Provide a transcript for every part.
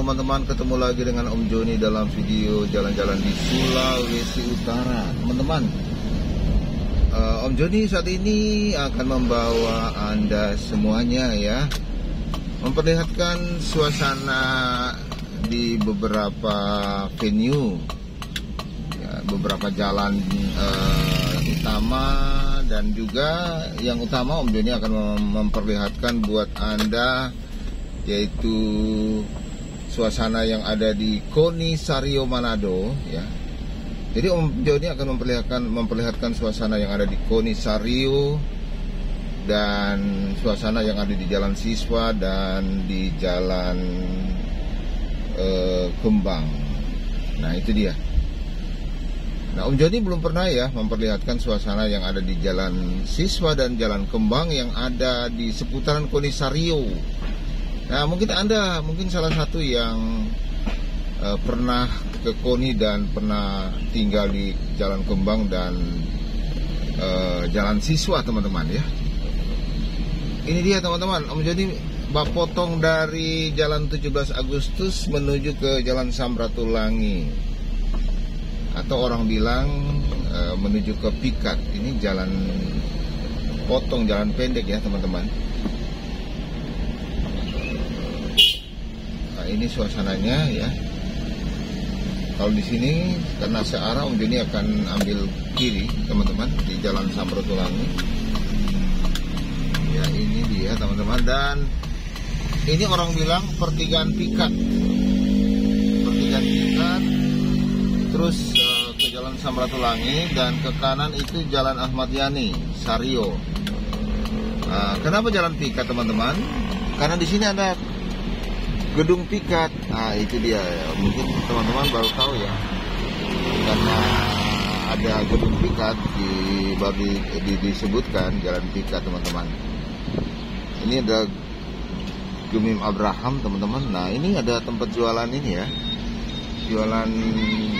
Teman-teman, ketemu lagi dengan Om Joni dalam video jalan-jalan di Sulawesi Utara. Teman-teman, uh, Om Joni saat ini akan membawa Anda semuanya ya memperlihatkan suasana di beberapa venue, ya, beberapa jalan uh, utama dan juga yang utama Om Joni akan memperlihatkan buat Anda yaitu suasana yang ada di Koni Sario Manado ya. Jadi Om Joni akan memperlihatkan memperlihatkan suasana yang ada di Koni Sario dan suasana yang ada di Jalan Siswa dan di Jalan uh, Kembang. Nah, itu dia. Nah, Om Joni belum pernah ya memperlihatkan suasana yang ada di Jalan Siswa dan Jalan Kembang yang ada di seputaran Koni Sario. Nah, mungkin Anda mungkin salah satu yang uh, pernah ke Koni dan pernah tinggal di Jalan Kembang dan uh, Jalan Siswa, teman-teman ya. Ini dia teman-teman, Om Joni bak potong dari Jalan 17 Agustus menuju ke Jalan Samratulangi. Atau orang bilang uh, menuju ke Pikat. Ini jalan potong jalan pendek ya, teman-teman. Ini suasananya ya. Kalau di sini karena searah Om Joni akan ambil kiri teman-teman di Jalan Samrotulangi ya ini dia teman-teman. Dan ini orang bilang pertigaan pikat. Pertigaan pikat. Terus uh, ke Jalan Samratulangi dan ke kanan itu Jalan Ahmad Yani Sario. Uh, kenapa Jalan pikat teman-teman? Karena di sini ada gedung pikat. Nah itu dia. Mungkin teman-teman baru tahu ya. Karena ada gedung pikat di baru di, di, disebutkan jalan pikat teman-teman. Ini ada Gumim Abraham teman-teman. Nah ini ada tempat jualan ini ya. Jualan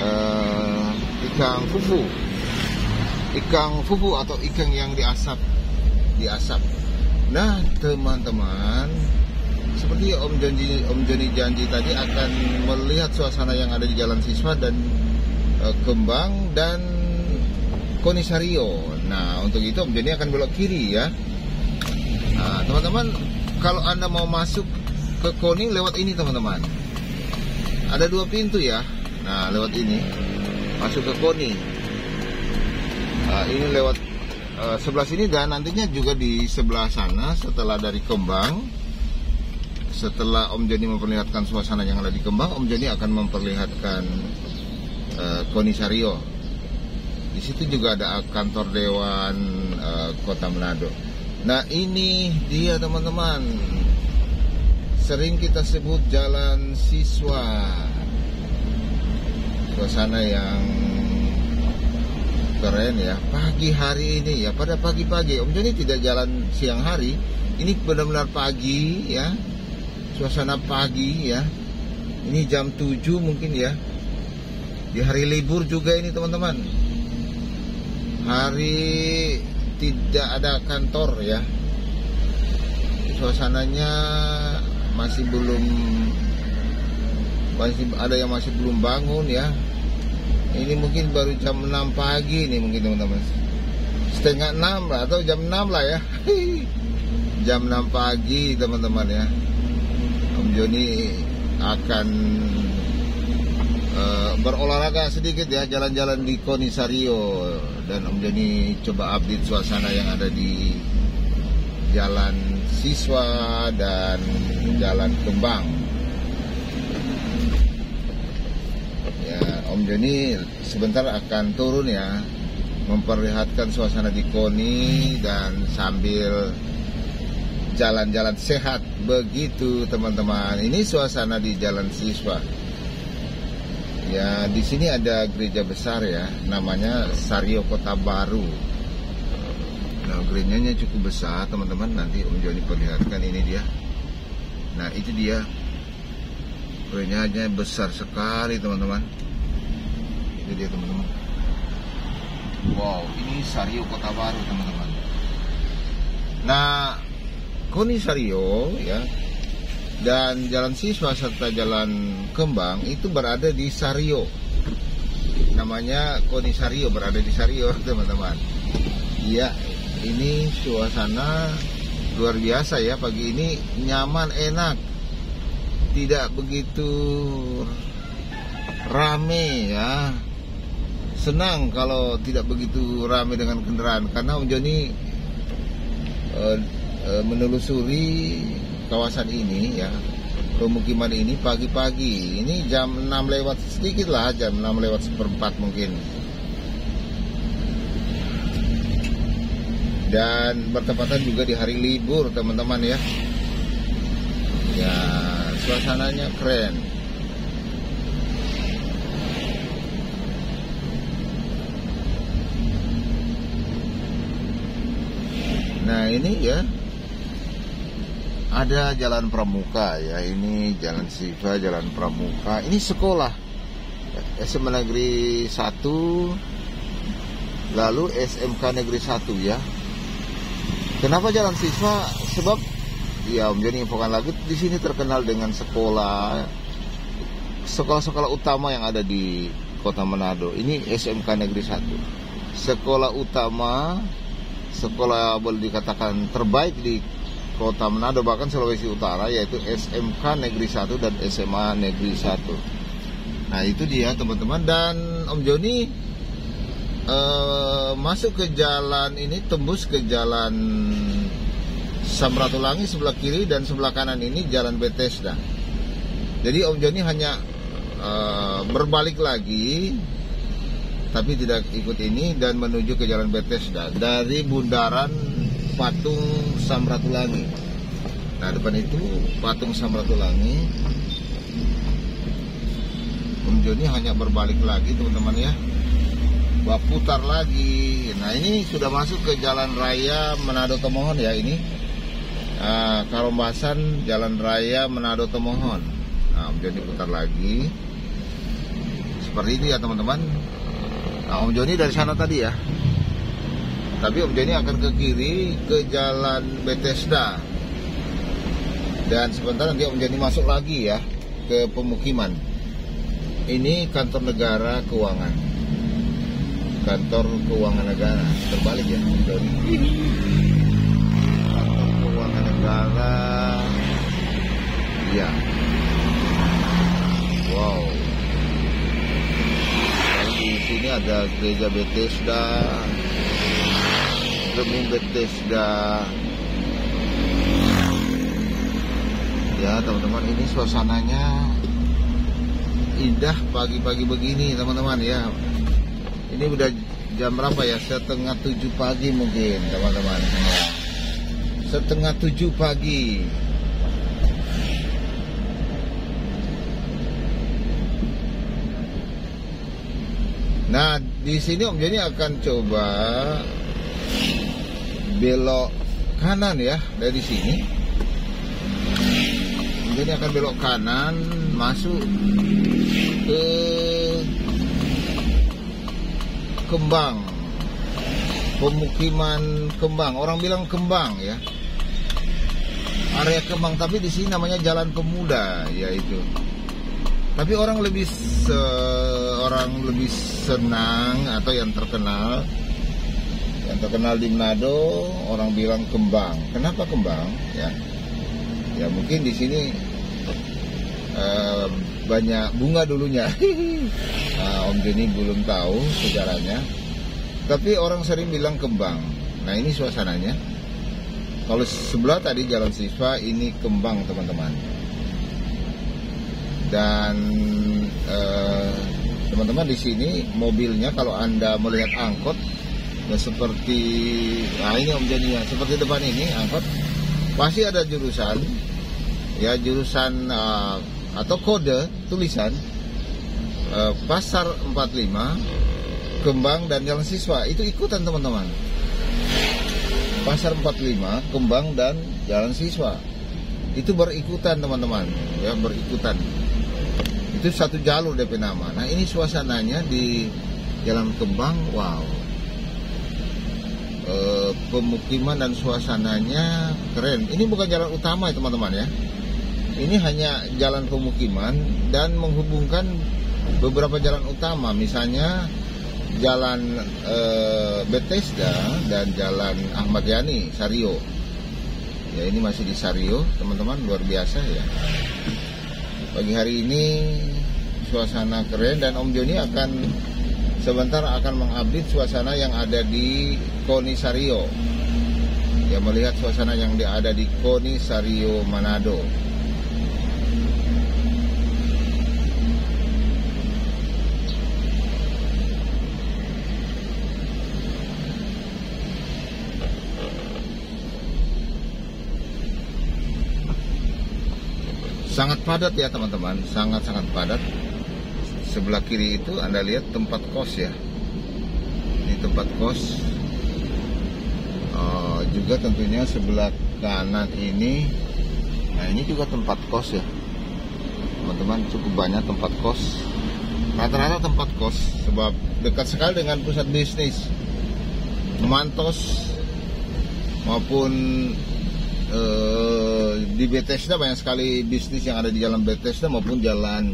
uh, ikan fufu. Ikan fufu atau ikan yang diasap. Diasap. Nah teman-teman seperti Om Janji Om Joni janji tadi akan melihat suasana yang ada di Jalan Siswa dan e, Kembang dan Konisario. Nah, untuk itu Om Joni akan belok kiri ya. Nah, teman-teman, kalau Anda mau masuk ke Koni lewat ini teman-teman. Ada dua pintu ya. Nah, lewat ini. Masuk ke Koni. Nah, ini lewat uh, sebelah sini dan nantinya juga di sebelah sana setelah dari Kembang setelah Om Joni memperlihatkan suasana yang ada di Kembang, Om Joni akan memperlihatkan uh, Konisario. Di situ juga ada kantor Dewan uh, Kota Manado. Nah ini dia teman-teman, sering kita sebut jalan siswa. Suasana yang keren ya. Pagi hari ini ya, pada pagi-pagi Om Joni tidak jalan siang hari. Ini benar-benar pagi ya suasana pagi ya. Ini jam 7 mungkin ya. Di hari libur juga ini teman-teman. Hari tidak ada kantor ya. Suasananya masih belum masih ada yang masih belum bangun ya. Ini mungkin baru jam 6 pagi nih mungkin teman-teman. Setengah 6 lah atau jam 6 lah ya. Jam 6 pagi teman-teman ya Joni akan uh, berolahraga sedikit ya jalan-jalan di Konisario dan Om Joni coba update suasana yang ada di Jalan Siswa dan Jalan Kembang. Ya, Om Joni sebentar akan turun ya memperlihatkan suasana di Koni dan sambil jalan-jalan sehat begitu teman-teman. Ini suasana di jalan siswa. Ya di sini ada gereja besar ya namanya Sario Kota Baru. Nah gerejanya cukup besar teman-teman. Nanti Om Joni perlihatkan ini dia. Nah itu dia. Gerejanya besar sekali teman-teman. Itu dia teman-teman. Wow ini Sario Kota Baru teman-teman. Nah Konisario ya. Dan jalan siswa serta jalan kembang itu berada di Sario namanya Koni Sario berada di Sario teman-teman. Iya ini suasana luar biasa ya pagi ini nyaman enak. Tidak begitu rame ya. Senang kalau tidak begitu rame dengan kendaraan karena Om Joni uh, menelusuri kawasan ini ya pemukiman ini pagi-pagi. Ini jam 6 lewat sedikit lah jam 6 lewat seperempat mungkin. Dan bertepatan juga di hari libur teman-teman ya. Ya suasananya keren. Nah ini ya ada jalan pramuka ya ini jalan Siva jalan pramuka. Ini sekolah. SMA Negeri 1 lalu SMK Negeri 1 ya. Kenapa jalan siswa sebab ya Om Joni infokan lagi di sini terkenal dengan sekolah sekolah-sekolah utama yang ada di Kota Manado. Ini SMK Negeri 1 sekolah utama sekolah boleh dikatakan terbaik di Kota Manado bahkan Sulawesi Utara yaitu SMK Negeri 1 dan SMA Negeri 1. Nah itu dia teman-teman dan Om Joni uh, masuk ke jalan ini tembus ke jalan Samratulangi sebelah kiri dan sebelah kanan ini jalan Bethesda. Jadi Om Joni hanya uh, berbalik lagi tapi tidak ikut ini dan menuju ke jalan Bethesda dari bundaran patung Samratulangi. Nah depan itu patung Samratulangi. Om Joni hanya berbalik lagi teman-teman ya. Bawa putar lagi. Nah ini sudah masuk ke jalan raya Manado Tomohon ya ini. Nah, Karombasan Jalan Raya Manado Tomohon. Nah, Om Joni putar lagi. Seperti itu ya teman-teman. Nah, Om Joni dari sana tadi ya tapi Om Joni akan ke kiri ke jalan Bethesda. Dan sebentar nanti Om Joni masuk lagi ya ke pemukiman. Ini kantor negara keuangan. Kantor keuangan negara. Terbalik ya Om Joni kantor keuangan negara. Ya. Wow. Di sini ada gereja Bethesda demi Bethesda ya teman-teman ini suasananya indah pagi-pagi begini teman-teman ya. Ini udah jam berapa ya? Setengah tujuh pagi mungkin teman-teman. Setengah tujuh pagi. Nah, di sini Om Joni akan coba belok kanan ya dari sini. Jadi akan belok kanan masuk ke Kembang. Pemukiman Kembang. Orang bilang Kembang ya. Area Kembang tapi di sini namanya Jalan Pemuda yaitu tapi orang lebih se orang lebih senang atau yang terkenal yang terkenal di Manado orang bilang kembang. Kenapa kembang? Ya, ya mungkin di sini uh, banyak bunga dulunya. nah, Om Joni belum tahu sejarahnya. Tapi orang sering bilang kembang. Nah ini suasananya. Kalau sebelah tadi jalan siswa ini kembang teman-teman. Dan eh, teman-teman di sini mobilnya kalau anda melihat angkot ya seperti nah ini om Jani ya seperti depan ini angkot pasti ada jurusan ya jurusan uh, atau kode tulisan uh, pasar 45 kembang dan jalan siswa. Itu ikutan teman-teman. Pasar 45 kembang dan jalan siswa. Itu berikutan teman-teman ya berikutan. Itu satu jalur DP nama. Nah ini suasananya di jalan kembang wow Eh, pemukiman dan suasananya keren. Ini bukan jalan utama ya teman-teman ya. ini hanya jalan pemukiman dan menghubungkan beberapa jalan utama, misalnya jalan e, Bethesda dan jalan Ahmad Yani Sario. Ya ini masih di Sario, teman-teman luar biasa ya. Pagi hari ini suasana keren dan Om Joni akan sebentar akan mengupdate suasana yang ada di Konisario. Ya melihat suasana yang ada di Konisario Manado. sangat padat ya teman-teman sangat-sangat padat sebelah kiri itu anda lihat tempat kos ya. Ini tempat kos. Uh, juga tentunya sebelah kanan ini. Nah ini juga tempat kos ya. Teman-teman cukup banyak tempat kos. Rata-rata tempat kos sebab dekat sekali dengan pusat bisnis. Mantos maupun uh, di Bethesda banyak sekali bisnis yang ada di jalan Bethesda maupun jalan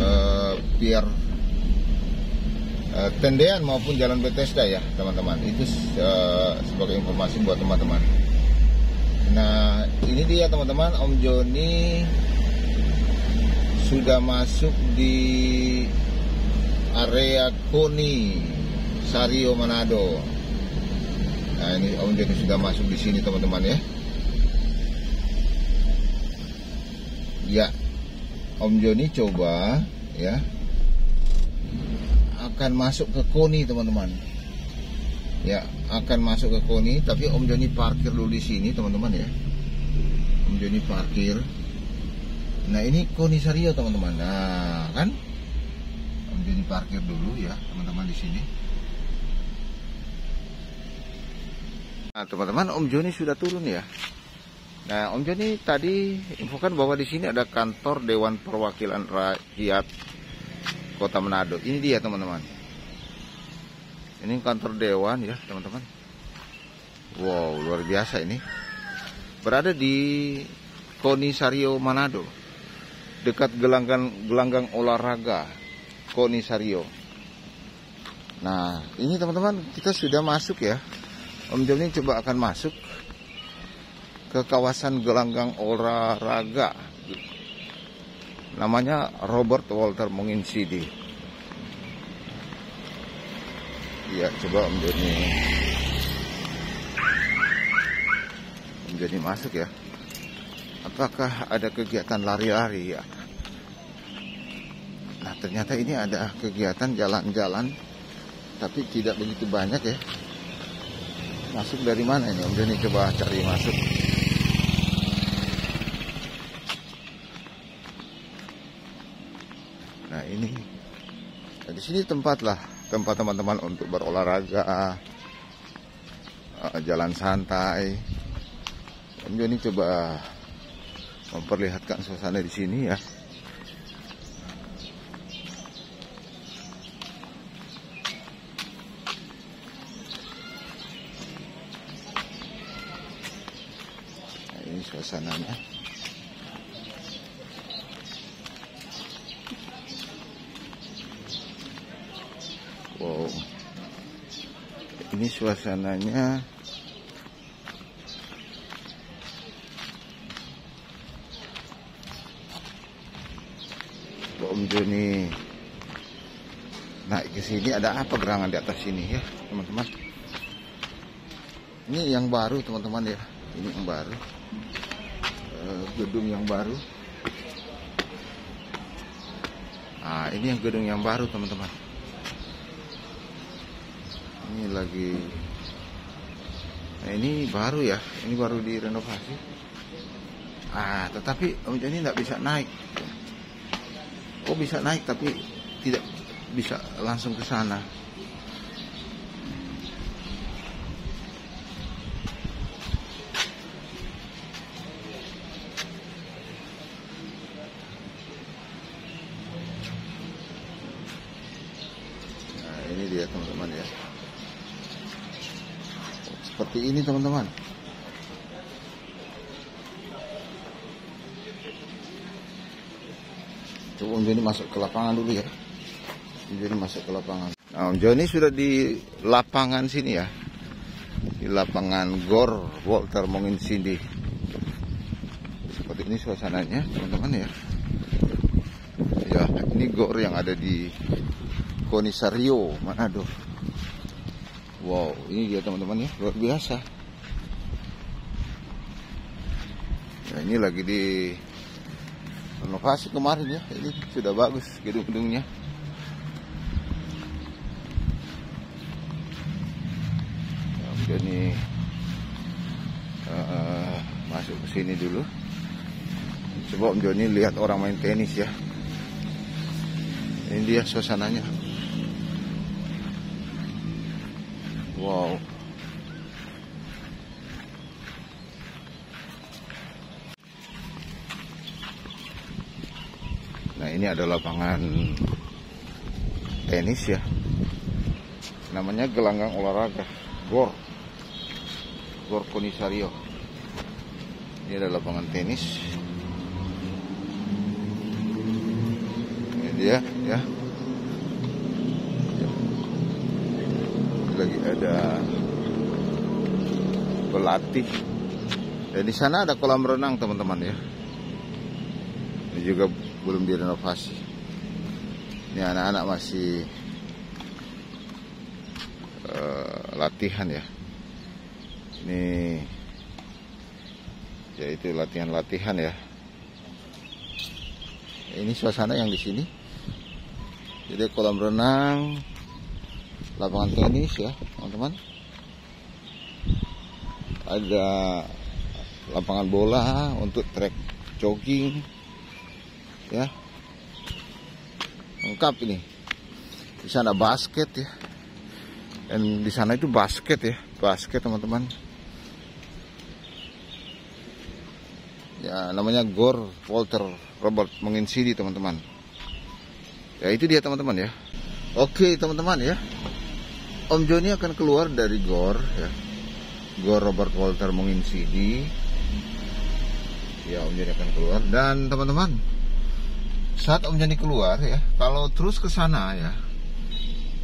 uh, Pier uh, Tendean maupun jalan Bethesda ya teman-teman. Itu uh, sebagai informasi buat teman-teman. Nah ini dia teman-teman. Om Joni sudah masuk di area Koni Sario Manado. Nah ini Om Joni sudah masuk di sini teman-teman ya. Ya Om Joni coba ya. Akan masuk ke Koni teman-teman. Ya akan masuk ke Koni tapi Om Joni parkir dulu di sini teman-teman ya. Om Joni parkir. Nah ini Koni Sario teman-teman. Nah kan? Om Joni parkir dulu ya teman-teman di sini. Nah teman-teman Om Joni sudah turun ya Nah, Om Joni tadi infokan bahwa di sini ada kantor Dewan Perwakilan Rakyat Kota Manado. Ini dia, teman-teman. Ini kantor dewan ya, teman-teman. Wow, luar biasa ini. Berada di Konisario Manado. Dekat gelanggang gelanggang olahraga Konisario. Nah, ini teman-teman, kita sudah masuk ya. Om Joni coba akan masuk ke kawasan gelanggang olahraga. Namanya Robert Walter Menginsidi ya coba Om Joni. Om Joni masuk ya. Apakah ada kegiatan lari-lari? Ya. Nah ternyata ini ada kegiatan jalan-jalan tapi tidak begitu banyak ya. Masuk dari mana ini Om Joni? Coba cari masuk Nah ini nah, di sini tempat lah tempat teman-teman untuk berolahraga, uh, jalan santai. Om Joni coba memperlihatkan suasana di sini ya. Nah, ini suasananya. Wow. Suasananya. Om Joni naik ke sini ada apa gerangan di atas sini ya teman-teman? Ini yang baru teman-teman ya. Ini yang baru. Uh, gedung yang baru. Nah ini yang gedung yang baru teman-teman. Ini lagi nah ini baru ya ini baru direnovasi. Ah tetapi Om ini nggak bisa naik. Oh bisa naik tapi tidak bisa langsung ke sana Nah, ini dia teman-teman ya seperti ini teman-teman Coba Om Joni masuk ke lapangan dulu ya. Om Joni masuk ke lapangan. Nah, Om Joni sudah di lapangan sini ya. Di lapangan Gor Walter Mongin Cindy. Seperti ini suasananya, teman-teman ya. Ya, ini Gor yang ada di Konisario, Manado. Wow, ini dia teman-teman ya, luar biasa. Ya, ini lagi di renovasi kemarin ya. Ini sudah bagus gedung-gedungnya. Ya, ini uh, masuk ke sini dulu. Coba Om Joni lihat orang main tenis ya. Ini dia suasananya wow. Nah ini ada lapangan tenis ya. Namanya gelanggang olahraga Gor. Gor Konisario. Ini ada lapangan tenis. Ini dia ya lagi ada pelatih. Dan di sana ada kolam renang teman-teman ya. Ini juga belum direnovasi. Ini anak-anak masih uh, latihan ya. Ini ya itu latihan-latihan ya. Ini suasana yang di sini. Jadi kolam renang lapangan tenis ya teman-teman. Ada lapangan bola untuk trek jogging ya. Lengkap ini. Di sana basket ya. Dan di sana itu basket ya basket teman-teman. Ya namanya Gor Walter Robert Menginsidi teman-teman. Ya itu dia teman-teman ya. Oke teman-teman ya Om Joni akan keluar dari Gor ya Gor Robert Walter Menginsidi ya Om Joni akan keluar dan teman-teman saat Om Jani keluar ya, kalau terus ke sana ya,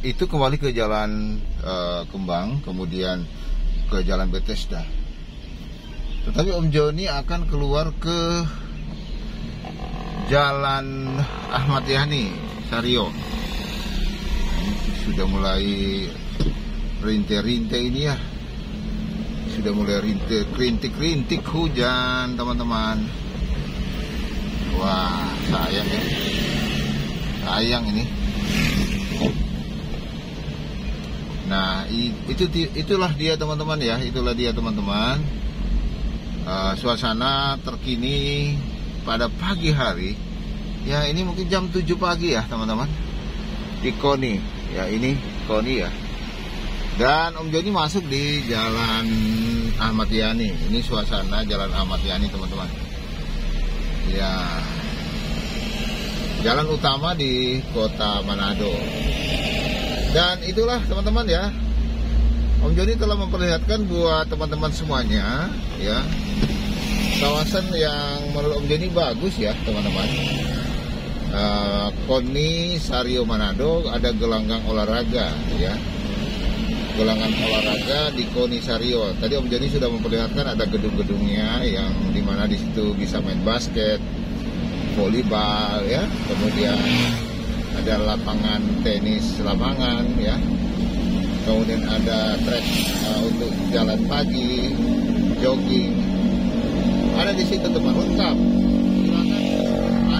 itu kembali ke jalan uh, Kembang, kemudian ke jalan Bethesda. Tetapi Om Joni akan keluar ke jalan Ahmad Yani, Sario. Sudah mulai rinte-rinte ini ya. Sudah mulai rinte, rintik-rintik hujan, teman-teman. Wah, sayang ya. Sayang ini. Nah, itu itulah dia teman-teman ya, itulah dia teman-teman. Uh, suasana terkini pada pagi hari. Ya, ini mungkin jam 7 pagi ya, teman-teman. Di Koni. Ya, ini Koni ya. Dan Om Joni masuk di Jalan Ahmad Yani. Ini suasana Jalan Ahmad Yani, teman-teman. Ya, jalan utama di kota Manado. Dan itulah teman-teman ya, Om Joni telah memperlihatkan buat teman-teman semuanya ya kawasan yang menurut Om Joni bagus ya teman-teman. Uh, Koni Sario Manado ada gelanggang olahraga ya gelanggang olahraga di Koni Sario. Tadi Om Joni sudah memperlihatkan ada gedung-gedungnya yang di mana di situ bisa main basket, volleyball ya, kemudian ada lapangan tenis lapangan ya, kemudian ada trek uh, untuk jalan pagi, jogging, ada di situ teman lengkap.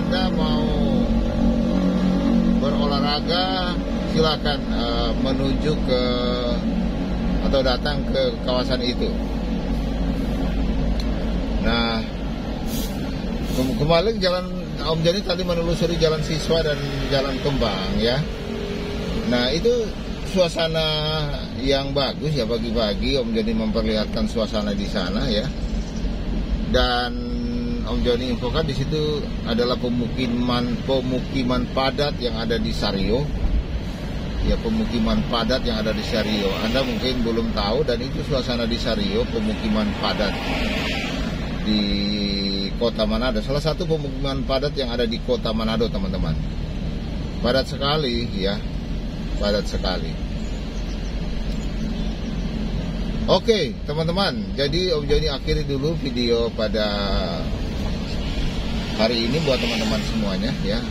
Anda mau berolahraga silakan uh, menuju ke atau datang ke kawasan itu. Nah, ke kembali jalan Om Jani tadi menelusuri jalan siswa dan jalan kembang ya. Nah itu suasana yang bagus ya pagi-pagi Om Joni memperlihatkan suasana di sana ya. Dan Om Joni infokan di situ adalah pemukiman pemukiman padat yang ada di Sario ya pemukiman padat yang ada di Sario. Anda mungkin belum tahu dan itu suasana di Sario, pemukiman padat di kota Manado. Salah satu pemukiman padat yang ada di kota Manado, teman-teman. Padat sekali, ya, padat sekali. Oke, teman-teman. Jadi Om Joni akhiri dulu video pada hari ini buat teman-teman semuanya, ya.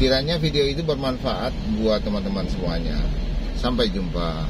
Kiranya video itu bermanfaat buat teman-teman semuanya. Sampai jumpa.